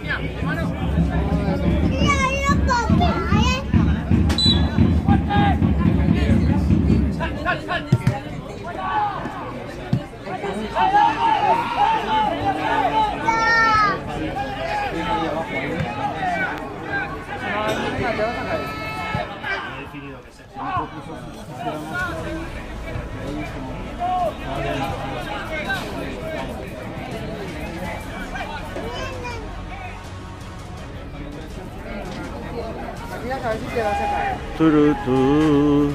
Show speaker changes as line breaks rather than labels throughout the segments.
Mira, hermano.
Turutu.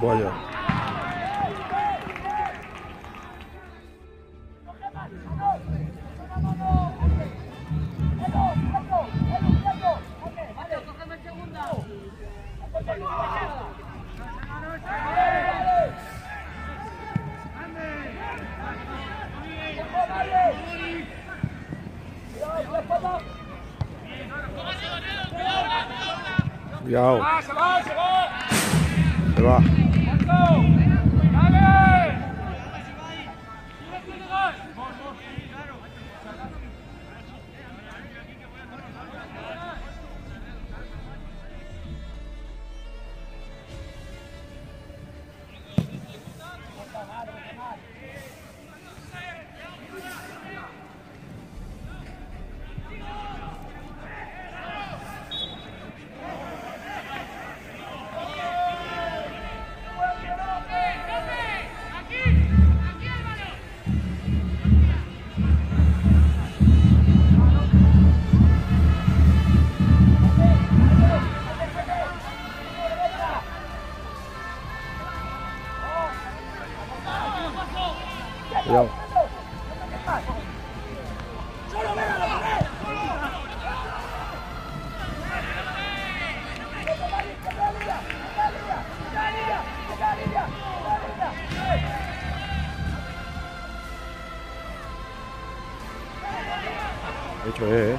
Boia. Legal.
애초에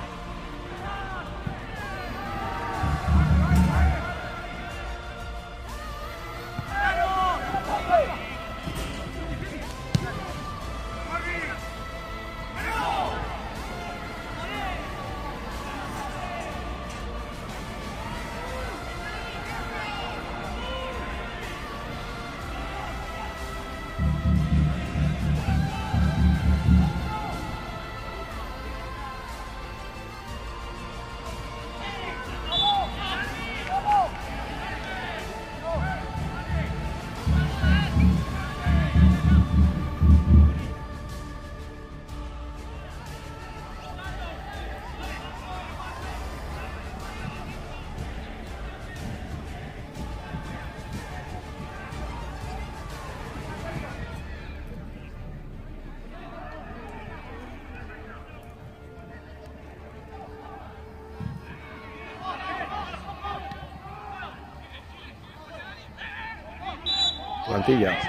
Castilla.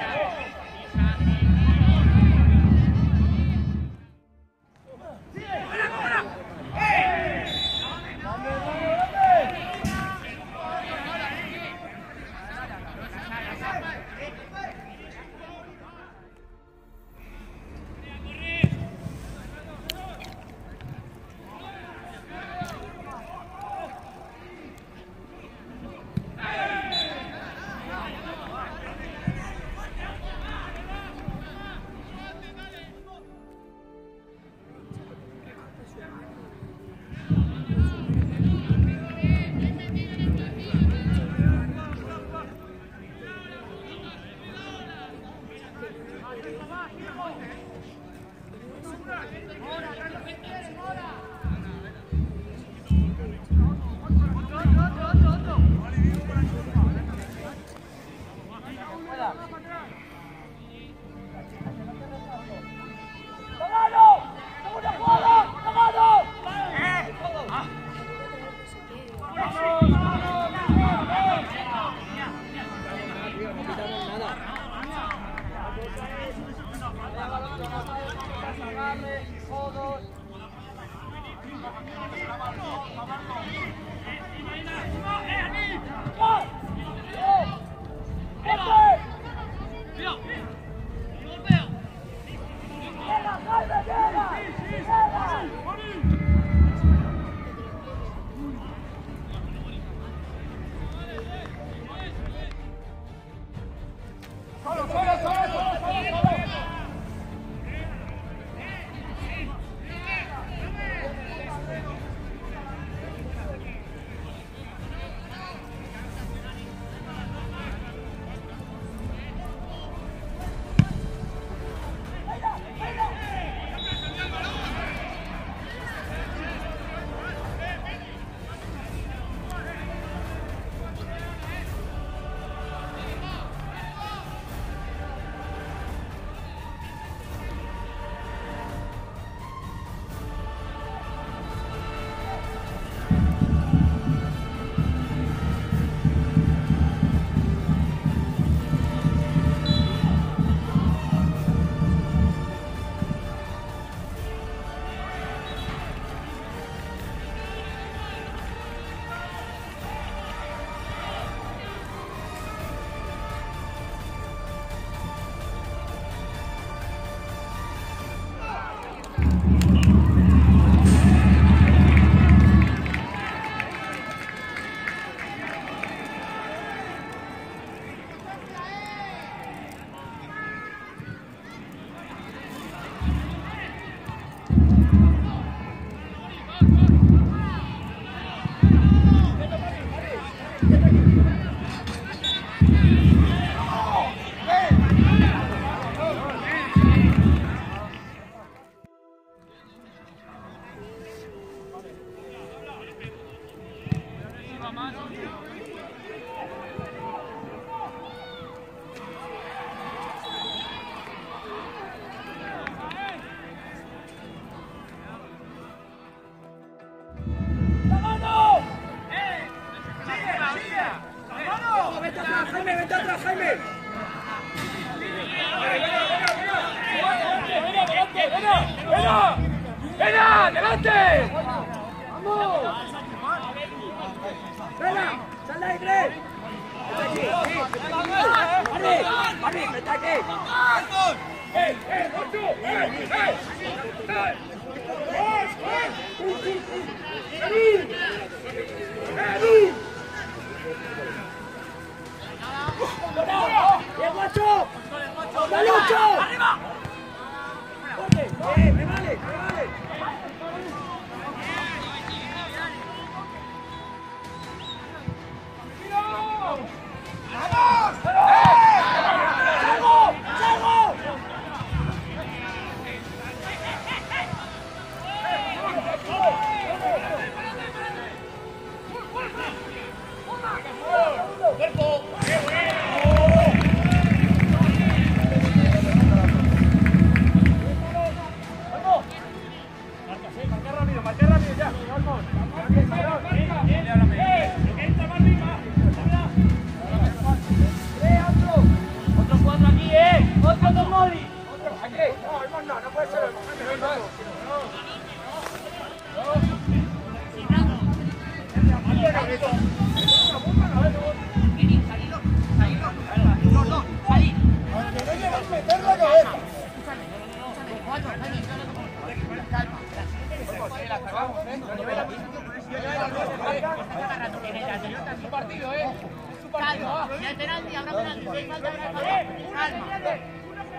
Hay penalti, habrá penalti. Hay falta, habrá falta. Calma.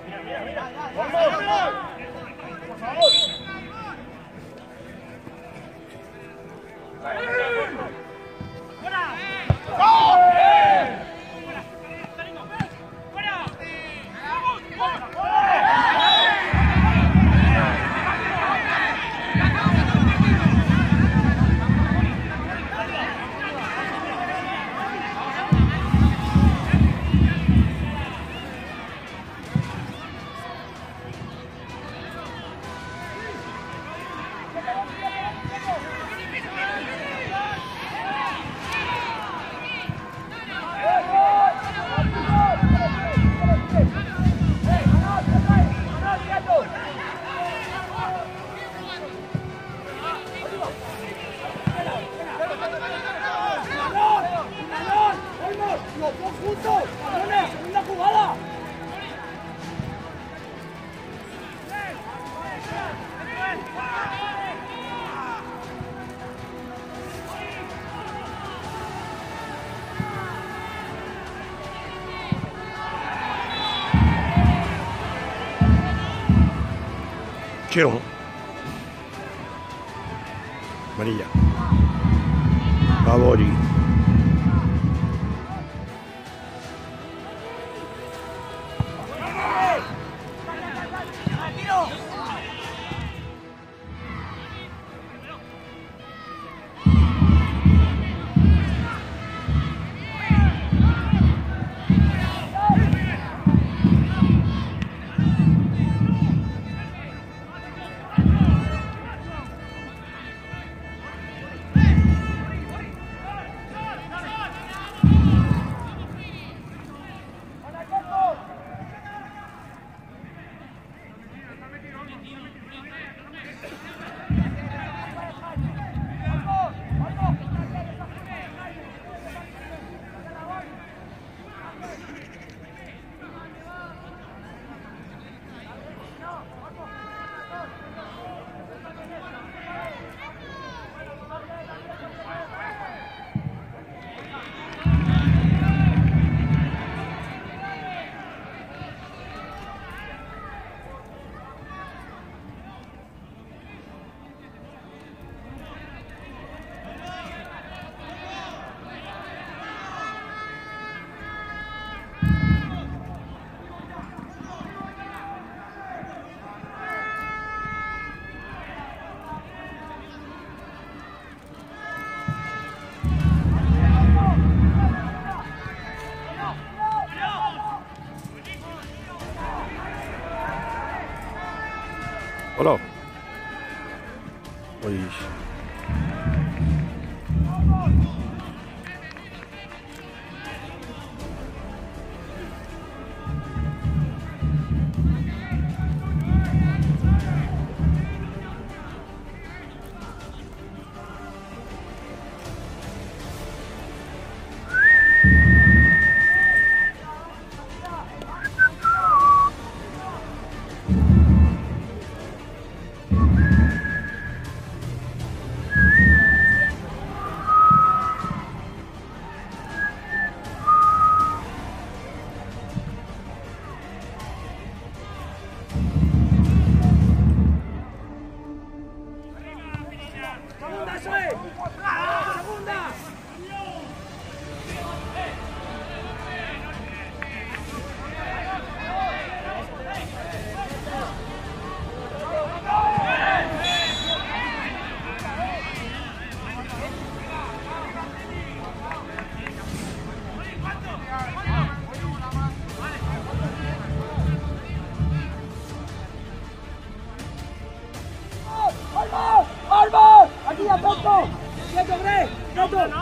Mira,
mira, mira. ¡Vamos! ¡Por favor!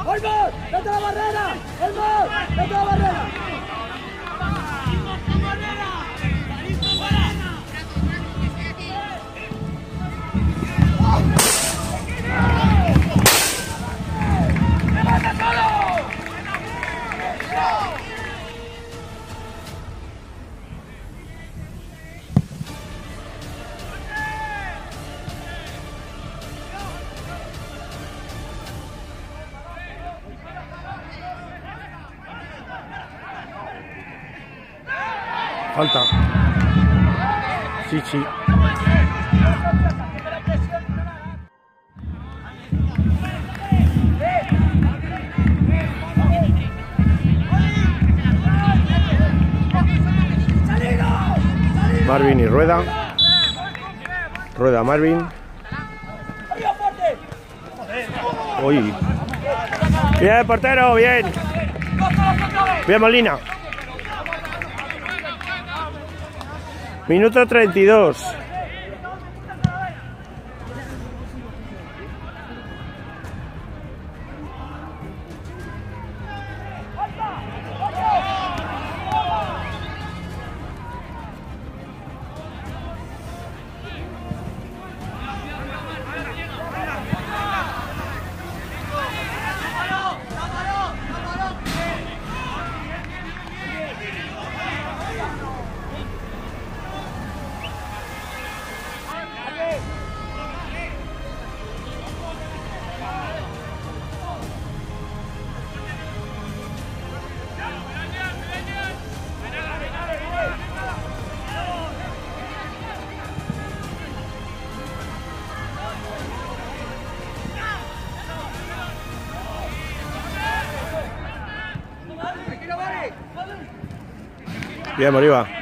¡Olmos! ¡Vete a la barrera! ¡Olmos! ¡Vete a la barrera!
Marvin y Rueda. Rueda Marvin. Uy. Bien, portero, bien. Bien, Molina. Minuto 32. Bien, Moriba.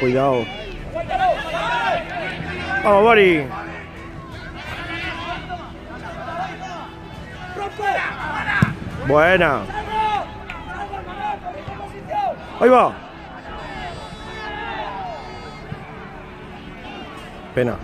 Cuidado. Vamos, Bori. Buena. Ahí va. Pena.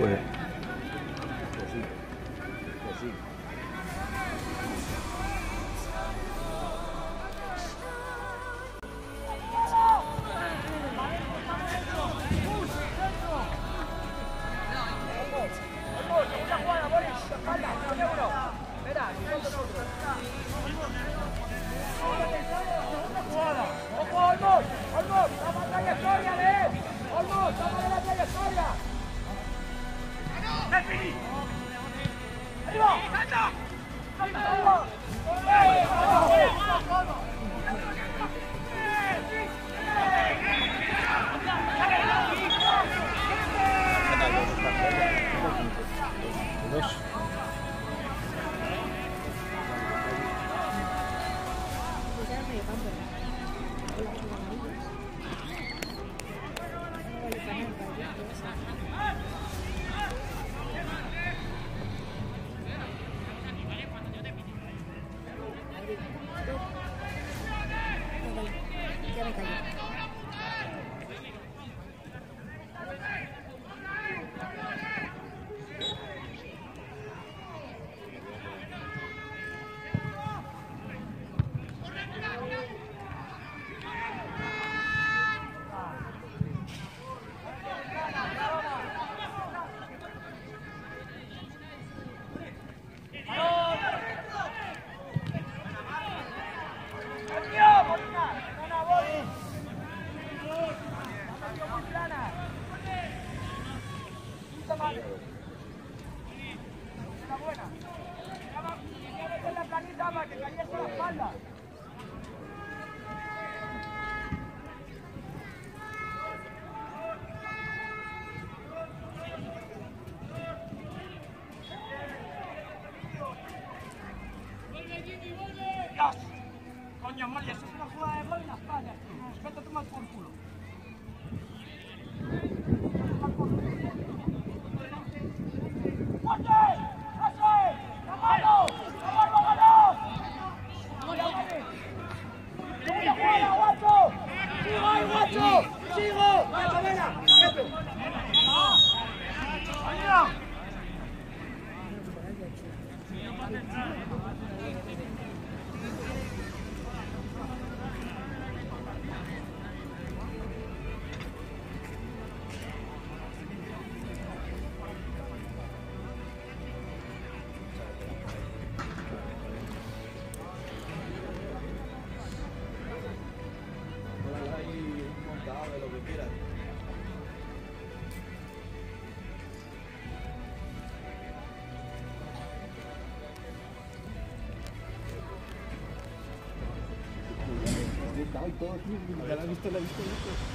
后
人 Coño, Molly, eso es una jugada de gol y las tomar por culo.
visto, la he visto, la he visto.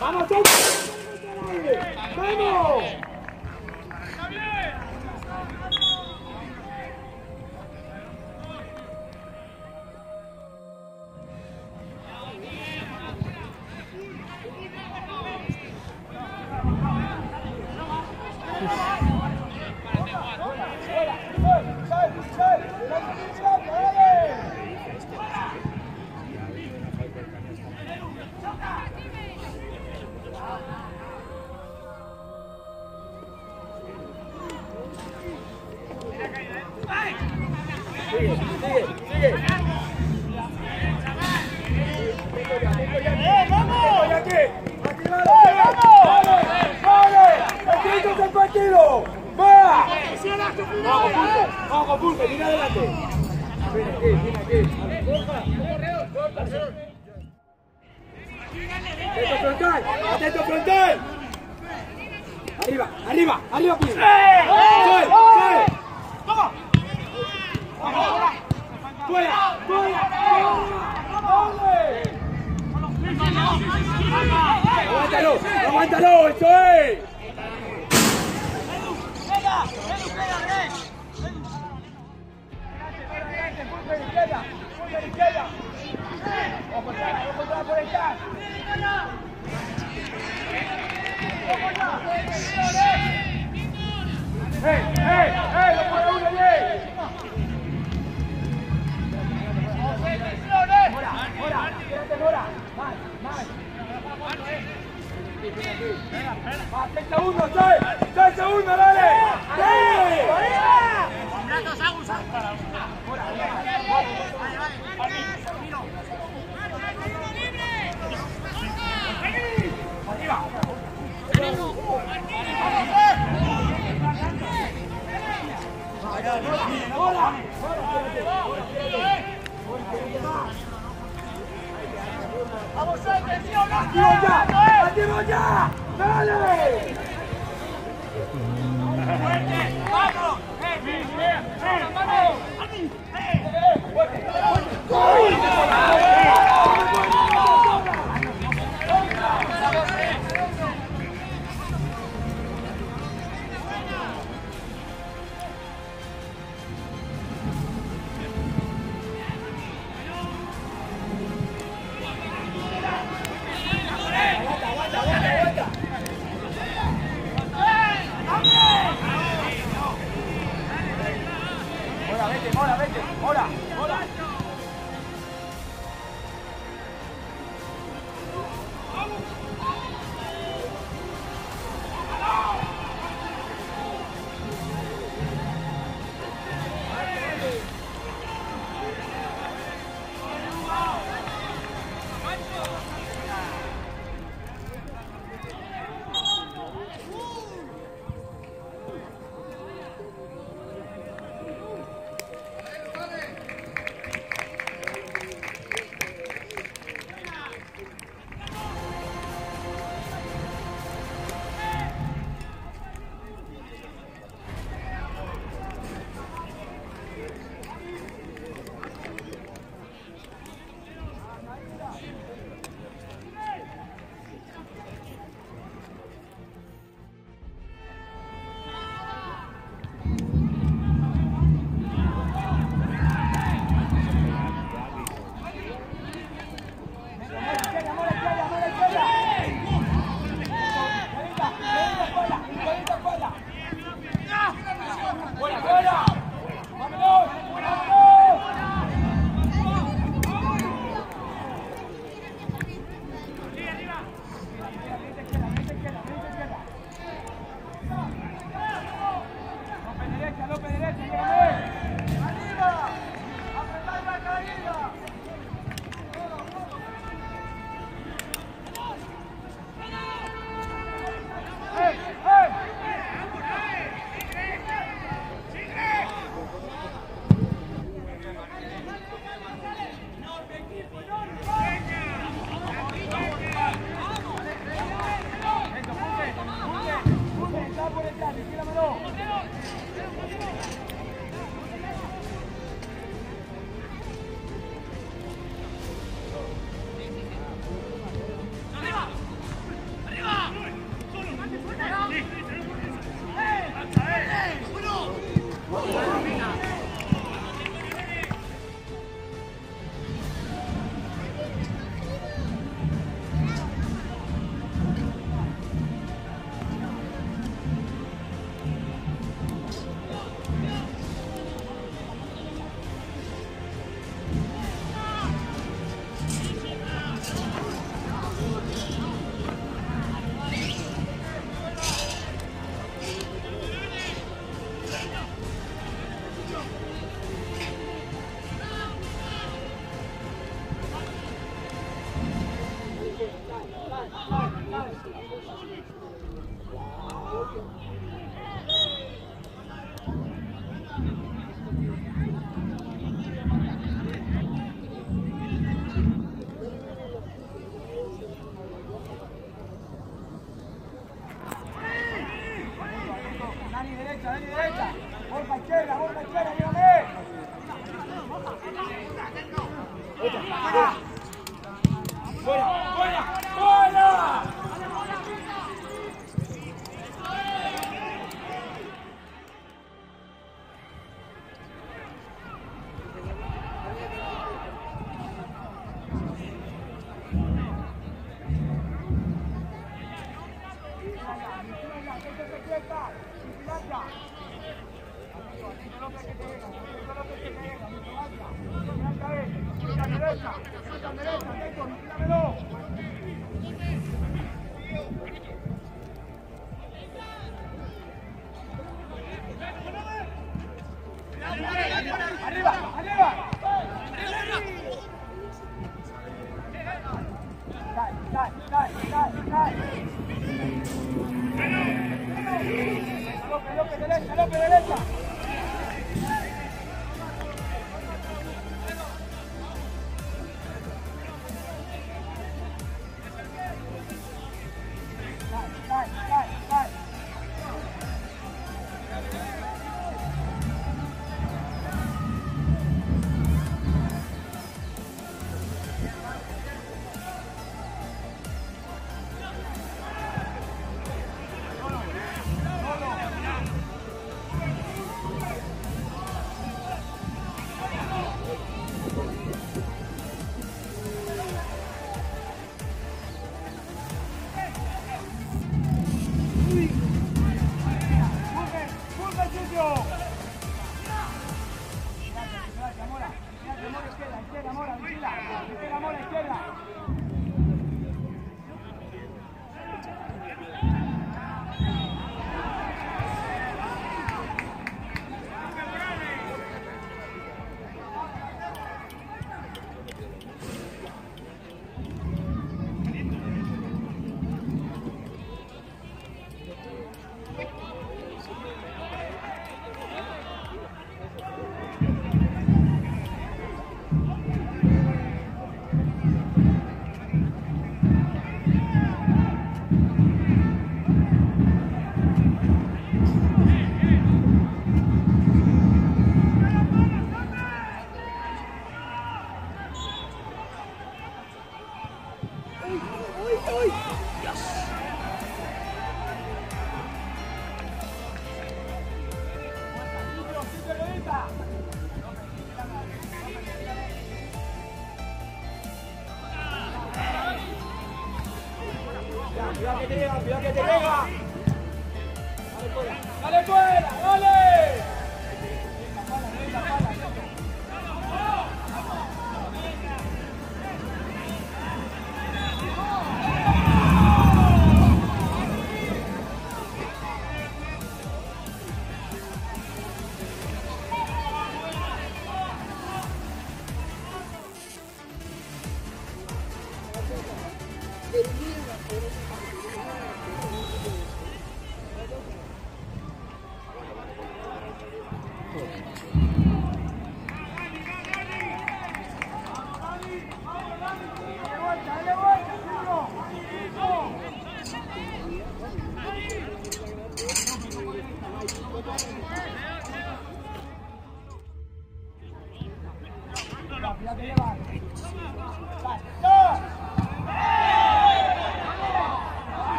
¡Vamos! ¡Vamos!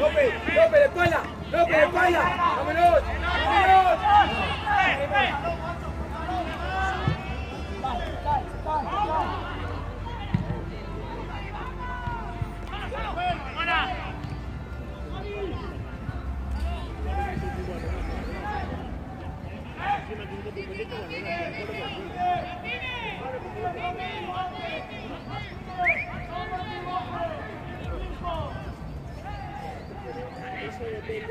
¡Lope! ¡Lope de espalda! ¡Lope de espalda! ¡Vámonos! ¡Vámonos! Thank you. Gracias.